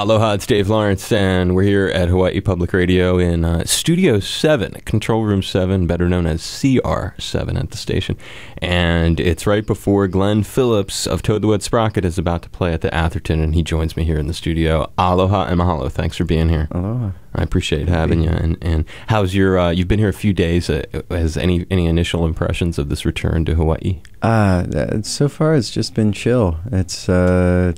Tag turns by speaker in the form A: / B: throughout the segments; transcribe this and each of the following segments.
A: Aloha, it's Dave Lawrence, and we're here at Hawaii Public Radio in uh, Studio 7, Control Room 7, better known as CR7 at the station. And it's right before Glen Phillips of Toad the Wet Sprocket is about to play at the Atherton, and he joins me here in the studio. Aloha and mahalo. Thanks for being here.
B: Aloha.
A: I appreciate having you. And, and how's your, uh, you've been here a few days. Uh, has any, any initial impressions of this return to Hawaii?
B: Uh, so far, it's just been chill. It's, uh,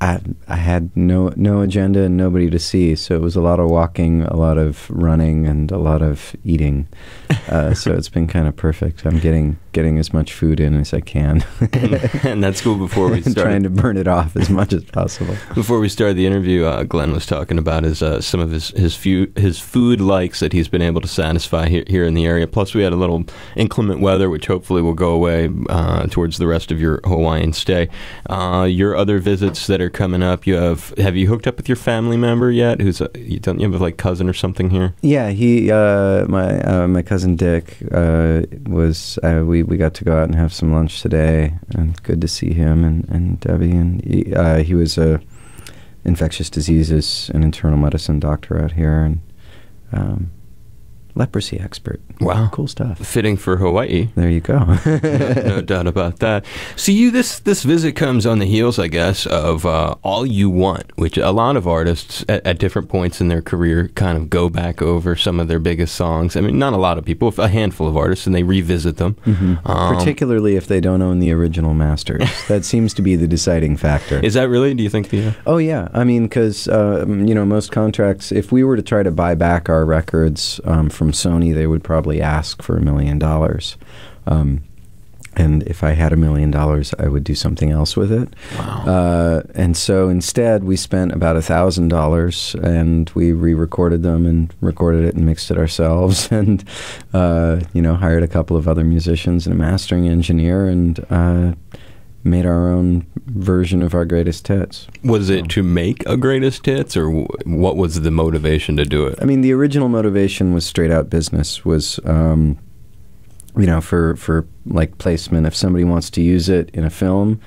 B: I I had no no agenda and nobody to see, so it was a lot of walking, a lot of running, and a lot of eating. Uh, so it's been kind of perfect. I'm getting getting as much food in as I can,
A: and that's cool. Before we start
B: trying to burn it off as much as possible.
A: Before we started the interview, uh, Glen was talking about his uh, some of his his few his food likes that he's been able to satisfy here, here in the area. Plus, we had a little inclement weather, which hopefully will go away uh, towards the rest of your Hawaiian stay. Uh, your other visits that are coming up, you have have you hooked up with your family member yet? Who's a, you don't you have like cousin or something here?
B: Yeah, he uh, my my cousin Dick was we we got to go out and have some lunch today, and good to see him and, and Debbie. And he, uh, he was a infectious diseases and internal medicine doctor out here, and um, leprosy expert.
A: Wow,
B: cool stuff.
A: Fitting for Hawaii.
B: There you go.
A: no, no, doubt about that. So you this this visit comes on the heels, I guess, of uh, "All You Want," which a lot of artists at, at, different points in their career kind of go back over some of their biggest songs. I mean, not a lot of people, a handful of artists, and they revisit them.
B: Mm-hmm. Um, Particularly if they don't own the original masters. that seems to be the deciding factor.
A: Is that really? Do you think? The,
B: oh yeah, I mean, because uh, you know most contracts, if we were to try to buy back our records um, from Sony, they would probably ask for a million dollars. Um, and if I had a million dollars, I would do something else with it.
A: Wow.
B: Uh, and so instead, we spent about a thousand dollars, and we re-recorded them and recorded it and mixed it ourselves, and uh, you know, hired a couple of other musicians and a mastering engineer, and uh, made our own version of our greatest hits.
A: Was it to make a greatest hits, or what was the motivation to do it?
B: I mean, the original motivation was straight out business. Was um, you know, for for like placement. If somebody wants to use it in a film.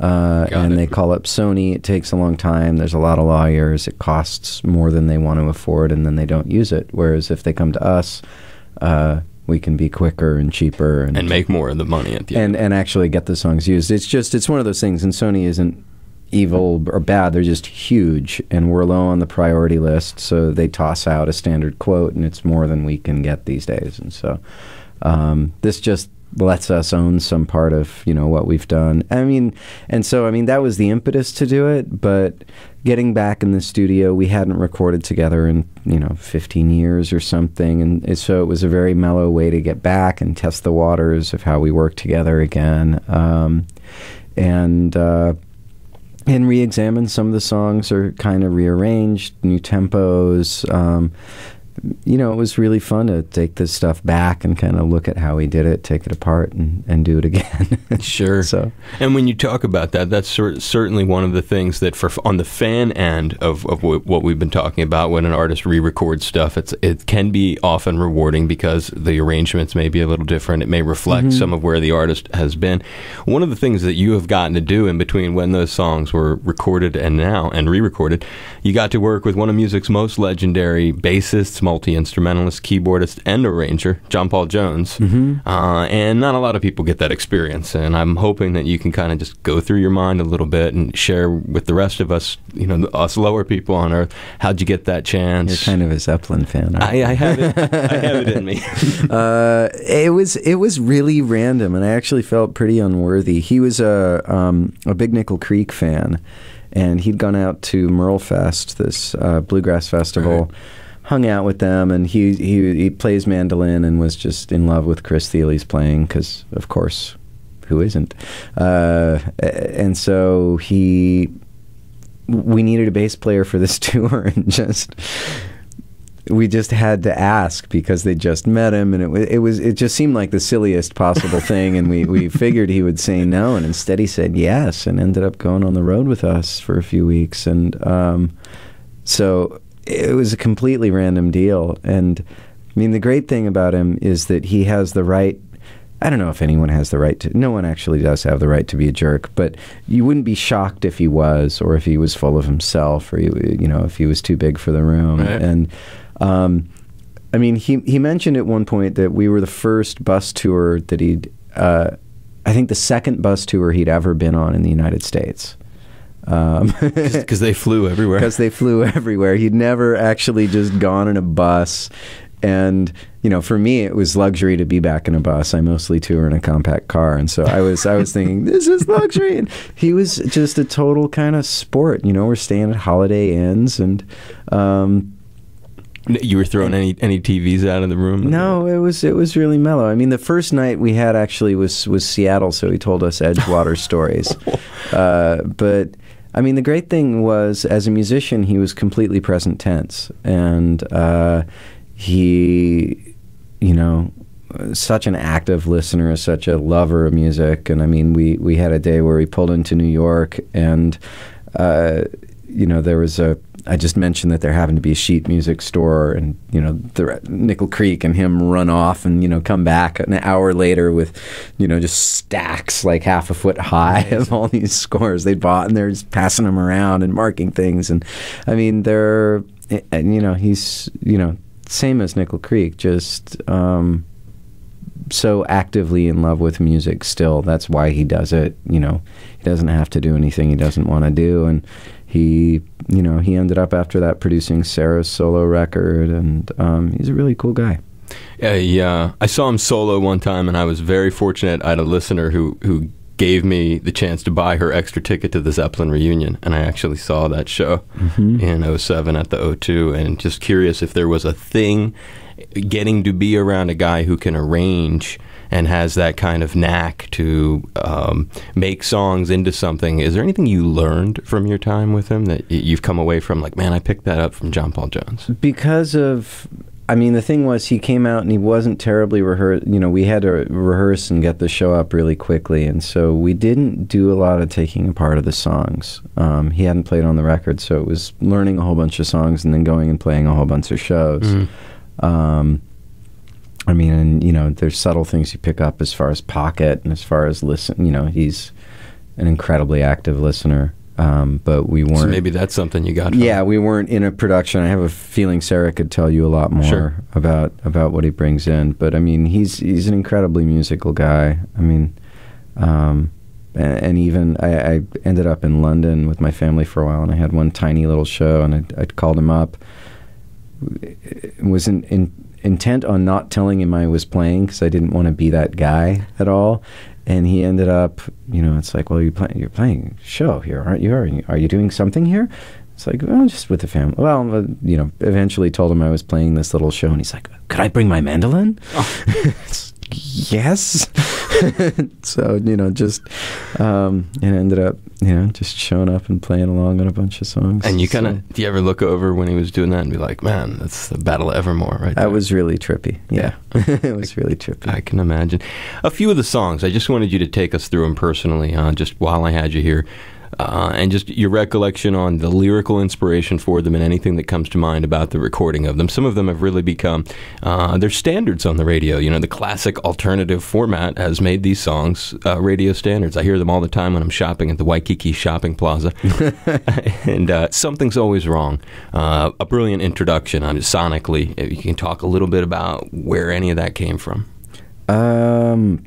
B: Uh, and it. they call up Sony. It takes a long time. There's a lot of lawyers. It costs more than they want to afford, and then they don't use it. Whereas if they come to us, uh, we can be quicker and cheaper and,
A: and make more of the money at the
B: and, end. And actually get the songs used. It's just it's one of those things, and Sony isn't evil or bad. They're just huge, and we're low on the priority list. So they toss out a standard quote, and it's more than we can get these days. And so um, this just lets us own some part of you know what we've done. I mean, and so I mean that was the impetus to do it, but getting back in the studio, we hadn't recorded together in you know 15 years or something, and so it was a very mellow way to get back and test the waters of how we work together again, um, and. Uh, and re-examine some of the songs are kind of rearranged, new tempos. Um, you know, it was really fun to take this stuff back and kind of look at how he did it, take it apart, and, and do it again.
A: sure.
B: So,
A: and when you talk about that, that's cer- certainly one of the things that, for on the fan end of, of w- what we've been talking about, when an artist re-records stuff, it's it can be often rewarding because the arrangements may be a little different. It may reflect mm-hmm. some of where the artist has been. One of the things that you have gotten to do in between when those songs were recorded and now and re-recorded, you got to work with one of music's most legendary bassists multi instrumentalist, keyboardist, and arranger, John Paul Jones.
B: Mm-hmm.
A: Uh, and not a lot of people get that experience. And I'm hoping that you can kind of just go through your mind a little bit and share with the rest of us, you know, us lower people on earth, how'd you get that chance?
B: You're kind of a Zeppelin fan.
A: I, I, have it. I have it in me.
B: uh, it was it was really random, and I actually felt pretty unworthy. He was a um, a big Nickel Creek fan and he'd gone out to Merlefest, this uh, bluegrass festival, right hung out with them, and he he he plays mandolin and was just in love with Chris Thile's playing because, of course, who isn't? Uh, and so he we needed a bass player for this tour, and just we just had to ask because they just met him, and it, it was it just seemed like the silliest possible thing, and we, we figured he would say no, and instead he said yes, and ended up going on the road with us for a few weeks, and um, so it was a completely random deal. And I mean, the great thing about him is that he has the right I don't know if anyone has the right to. No one actually does have the right to be a jerk, but you wouldn't be shocked if he was, or if he was full of himself, or you, you know, if he was too big for the room.
A: Right.
B: And um, I mean, he he mentioned at one point that we were the first bus tour that he'd. Uh, I think the second bus tour he'd ever been on in the United States. Um,
A: Because they flew everywhere.
B: because they flew everywhere. He'd never actually just gone in a bus. And you know, for me, it was luxury to be back in a bus. I mostly tour in a compact car, and so I was, I was thinking, this is luxury. And he was just a total kind of sport. You know, we're staying at Holiday Inns, and um,
A: you were throwing any any TVs out of the room?
B: no, it was it was really mellow. I mean, the first night we had actually was was Seattle, so he told us Edgewater stories. Uh, but I mean, the great thing was, as a musician, he was completely present tense, and uh, he, you know, such an active listener, such a lover of music. And I mean, we we had a day where we pulled into New York, and uh, you know, there was a. I just mentioned that there happened to be a sheet music store, and you know, the Nickel Creek and him run off, and you know, come back an hour later with, you know, just stacks like half a foot high of all these scores they bought, and they're just passing them around and marking things. And I mean, they're, and you know, he's, you know, same as Nickel Creek, just. Um, so actively in love with music still. That's why he does it. You know, he doesn't have to do anything he doesn't want to do. And he, you know, he ended up after that producing Sara's solo record, and um, he's a really cool guy.
A: Uh, yeah, I saw him solo one time, and I was very fortunate. I had a listener who who gave me the chance to buy her extra ticket to the Zeppelin reunion, and I actually saw that show in 07 at the O2, and just curious if there was a thing getting to be around a guy who can arrange and has that kind of knack to um, make songs into something. Is there anything you learned from your time with him that you've come away from like, man, I picked that up from John Paul Jones?
B: because of I mean the thing was he came out and he wasn't terribly rehearsed you know we had to rehearse and get the show up really quickly and so we didn't do a lot of taking apart of the songs um, he hadn't played on the record so it was learning a whole bunch of songs and then going and playing a whole bunch of shows
A: Mm-hmm.
B: um, I mean and you know there's subtle things you pick up as far as pocket and as far as listen you know he's an incredibly active listener um, but we weren't
A: So maybe that's something you got. From
B: yeah, we weren't in a production. I have a feeling Sara could tell you a lot more
A: Sure.
B: about about what he brings in. But I mean, he's he's an incredibly musical guy. I mean, um, and, and even I, I ended up in London with my family for a while, and I had one tiny little show, and I, I called him up. Was in, in intent on not telling him I was playing because I didn't want to be that guy at all. And he ended up, you know, it's like, well, you're playing, you're playing a show here, aren't you? Are you, are you doing something here? It's like, well, just with the family. Well, uh, you know, eventually told him I was playing this little show, and he's like, could I bring my mandolin? It's, yes. so you know, just um, and ended up, you know, just showing up and playing along on a bunch of songs.
A: And you kind
B: So
A: of, do you ever look over when he was doing that and be like, man, that's the Battle of Evermore, right?
B: that
A: there."
B: was really trippy. Yeah, it was really trippy.
A: I can imagine. A few of the songs, I just wanted you to take us through them personally, uh, just while I had you here. Uh, and just your recollection on the lyrical inspiration for them and anything that comes to mind about the recording of them. Some of them have really become uh, they're standards on the radio. You know, the classic alternative format has made these songs uh, radio standards. I hear them all the time when I'm shopping at the Waikiki Shopping Plaza. and uh, something's always wrong. Uh, a brilliant introduction on sonically. If you can talk a little bit about where any of that came from.
B: Um,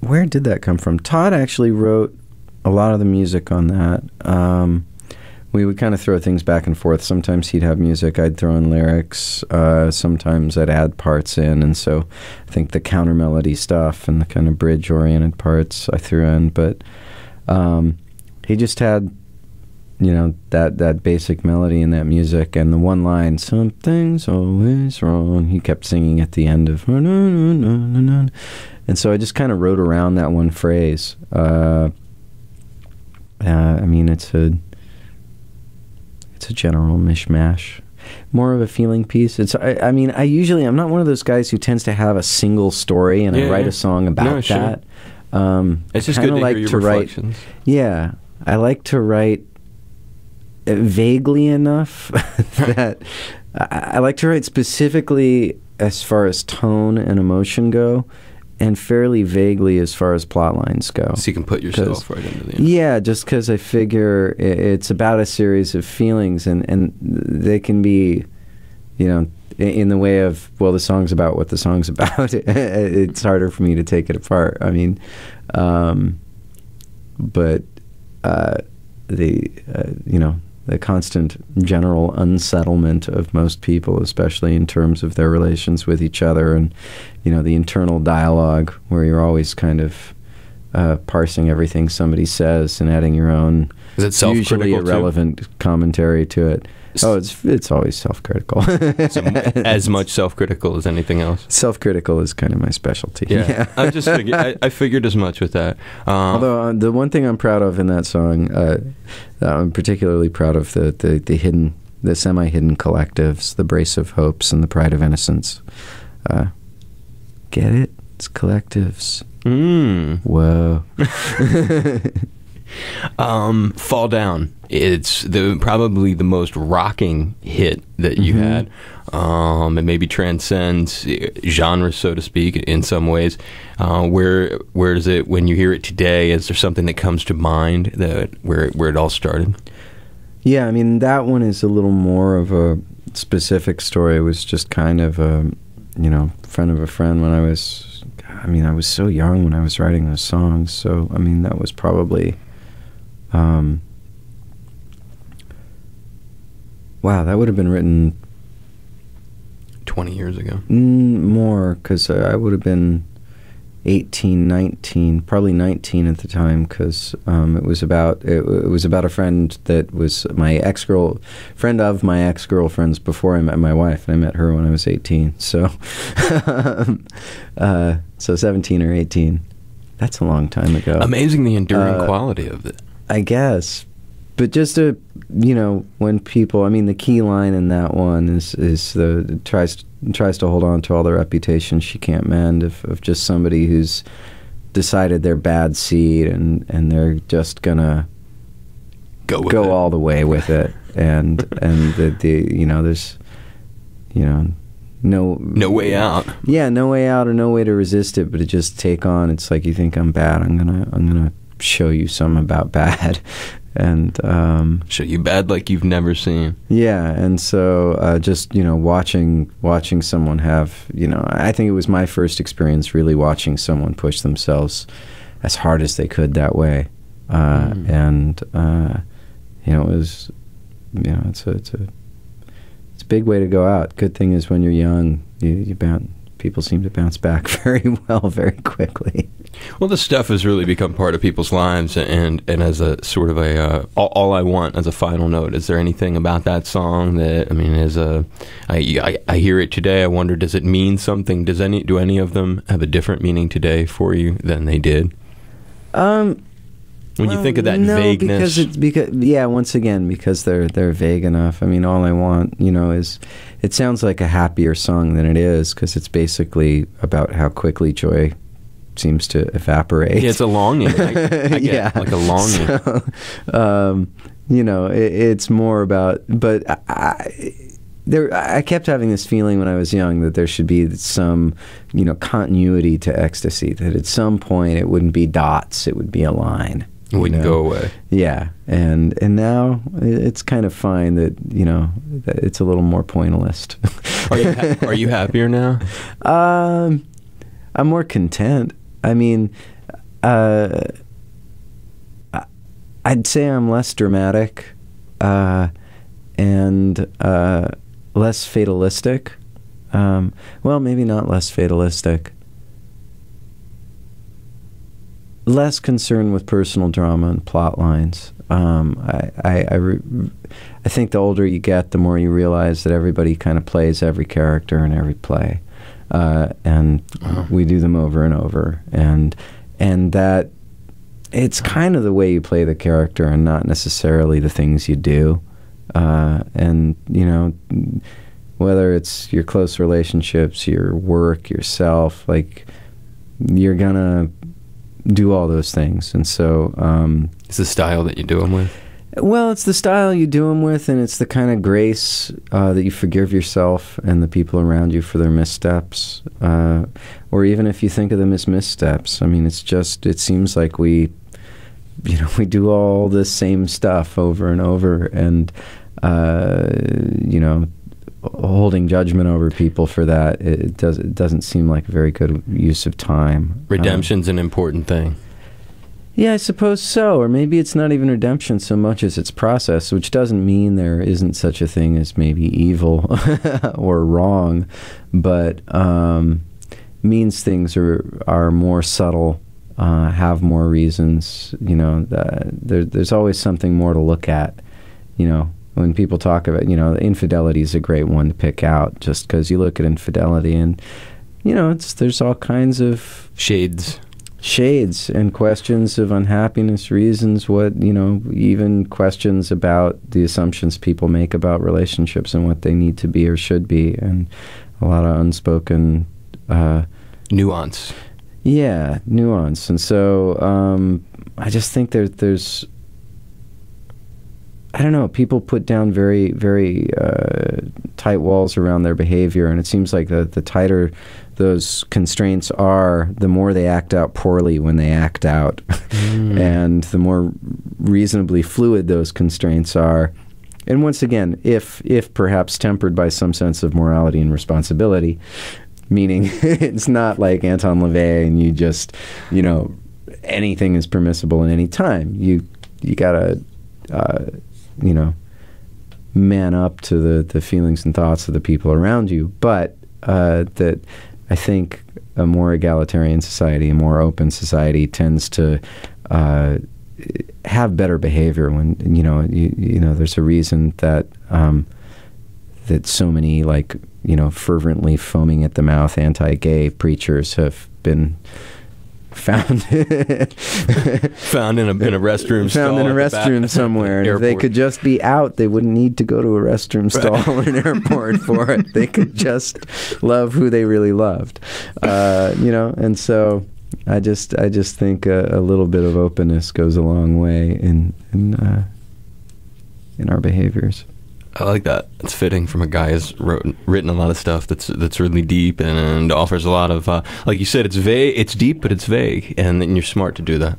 B: where did that come from? Todd actually wrote a lot of the music on that. Um, we would kind of throw things back and forth. Sometimes he'd have music, I'd throw in lyrics. Uh, sometimes I'd add parts in, and so I think the counter melody stuff and the kind of bridge oriented parts I threw in. But um, he just had, you know, that that basic melody in that music, and the one line "Something's always wrong." He kept singing at the end of, and so I just kind of wrote around that one phrase. Uh, uh, I mean, it's a it's a general mishmash, more of a feeling piece. It's I, I mean, I usually I'm not one of those guys who tends to have a single story and I write
A: yeah.
B: a song about
A: No, sure.
B: that. Um,
A: It's just good to
B: like
A: hear your
B: to write. Yeah, I like to write vaguely enough that I, I like to write specifically as far as tone and emotion go, and fairly vaguely as far as plot lines go.
A: So you can put yourself right into the.
B: Yeah, just because I figure it's about a series of feelings, and and they can be, you know, in the way of well, the song's about what the song's about. it's harder for me to take it apart. I mean, um, but uh, the uh, you know the constant general unsettlement of most people, especially in terms of their relations with each other, and you know the internal dialogue where you're always kind of uh, parsing everything somebody says and adding your own
A: Is it self-critical
B: usually
A: too?
B: irrelevant commentary to it. Oh, it's it's always self-critical.
A: So as much self-critical as anything else.
B: self-critical is kind of my specialty.
A: Yeah, I just figured, I, I figured as much with that. Um,
B: Although uh, the one thing I'm proud of in that song, uh, I'm particularly proud of the, the, the hidden, the semi-hidden collectives, the Brace of Hopes and the Pride of Innocence. Uh, get it? It's collectives.
A: mm,
B: Whoa.
A: um, Fall Down. It's the probably the most rocking hit that you
B: Mhm.
A: had. Um, it maybe transcends uh, genres, so to speak, in some ways. Uh, where where is it when you hear it today? Is there something that comes to mind that where where it all started?
B: Yeah, I mean that one is a little more of a specific story. It was just kind of a, you know, friend of a friend when I was. I mean, I was so young when I was writing those songs. So I mean, that was probably. Um, wow, that would have been written
A: Twenty years ago.
B: mm, more because I would have been 18, 19, probably 19 at the time because um, it was about it, it was about a friend that was my ex girl friend of my ex girlfriend's before I met my wife and I met her when I was 18 so uh, so 17 or 18 that's a long time ago
A: Amazing the enduring
B: Uh,
A: quality of it.
B: I guess. But just to you know, when people, I mean, the key line in that one is is the tries tries to hold on to all the reputation she can't mend of, of just somebody who's decided they're bad seed and and they're just gonna
A: Go with
B: go
A: it.
B: all the way with it and and the the you know there's you know no
A: No way out.
B: yeah no way out or no way to resist it but to just take on it's like you think i'm bad i'm gonna i'm gonna show you some about bad and um
A: Show you bad like you've never seen.
B: yeah and so uh just you know watching watching someone have you know i think it was my first experience really watching someone push themselves as hard as they could that way uh
A: Mm.
B: and uh you know it was you know it's a it's a it's a big way to go out good thing is when you're young you you bounce people seem to bounce back very well very quickly
A: Well, this stuff has really become part of people's lives, and and as a sort of a uh, all, all I want as a final note. Is there anything about that song that I mean, as a I, I I hear it today. I wonder, does it mean something? Does any do any of them have a different meaning today for you than they did
B: um
A: when you think of that
B: no,
A: vagueness?
B: because it's because yeah, once again, because they're they're vague enough. I mean, all I want, you know, is it sounds like a happier song than it is because it's basically about how quickly joy seems to evaporate.
A: yeah, it's a longing. I, I
B: yeah,
A: like a longing.
B: So, um, you know, it, it's more about, but I. I there, I kept having this feeling when I was young that there should be some, you know, continuity to ecstasy. That at some point it wouldn't be dots; it would be a line.
A: It wouldn't
B: know?
A: go away.
B: Yeah, and and now it's kind of fine that you know that it's a little more pointillist.
A: Are you ha- are you happier now?
B: um, I'm more content. I mean, uh, I'd say I'm less dramatic, uh, and uh, less fatalistic. Um, well, maybe not less fatalistic. Less concerned with personal drama and plot lines. Um, I, I, I, I think the older you get, the more you realize that everybody kind of plays every character in every play, uh, and
A: Wow.
B: we do them over and over, and and that it's kind of the way you play the character and not necessarily the things you do. Uh, and you know, whether it's your close relationships, your work, yourself, like you're gonna do all those things. And so, um,
A: It's the style that you do them with.
B: Well, it's the style you do them with, and it's the kind of grace uh, that you forgive yourself and the people around you for their missteps, uh, or even if you think of them as missteps. I mean, it's just it seems like we, you know, we do all the same stuff over and over, and uh, you know, holding judgment over people for that it does it doesn't seem like a very good use of time.
A: Redemption's um, an important thing.
B: Yeah, I suppose so. Or maybe it's not even redemption so much as it's process, which doesn't mean there isn't such a thing as maybe evil or wrong, but um, means things are are more subtle, uh, have more reasons. You know, there, there's always something more to look at. You know, when people talk about, you know, infidelity is a great one to pick out, just because you look at infidelity and, you know, it's there's all kinds of
A: shades
B: shades and questions of unhappiness, reasons, what, you know, even questions about the assumptions people make about relationships and what they need to be or should be, and a lot of unspoken uh,
A: nuance.
B: Yeah, nuance. And so um, I just think there, there's I don't know. People put down very, very uh, tight walls around their behavior, and it seems like the, the tighter those constraints are, the more they act out poorly when they act out, mm. and the more reasonably fluid those constraints are. And once again, if if perhaps tempered by some sense of morality and responsibility, meaning it's not like Anton LaVey and you just, you know, anything is permissible at any time. You you gotta. Uh, you know, man up to the, the feelings and thoughts of the people around you. But uh, that I think a more egalitarian society, a more open society tends to uh, have better behavior when, you know, you, you know, there's a reason that, um, that so many like, you know, fervently foaming at the mouth anti-gay preachers have been found
A: found in a in a restroom
B: found in a restroom somewhere. And if they could just be out, they wouldn't need to go to a restroom stall right. in an airport for it. They could just love who they really loved, uh, you know. And so, I just I just think a, a, little bit of openness goes a long way in in uh, in our behaviors.
A: I like that. It's fitting from a guy who's wrote, written a lot of stuff that's that's really deep and, offers a lot of, uh, like you said, it's vague. It's deep, but it's vague, and, and you're smart to do that.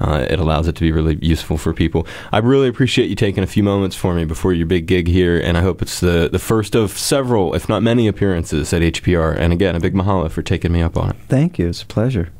A: Uh, it allows it to be really useful for people. I really appreciate you taking a few moments for me before your big gig here, and I hope it's the the first of several, if not many, appearances at HPR. And again, a big mahalo for taking me up on it.
B: Thank you. It's a pleasure.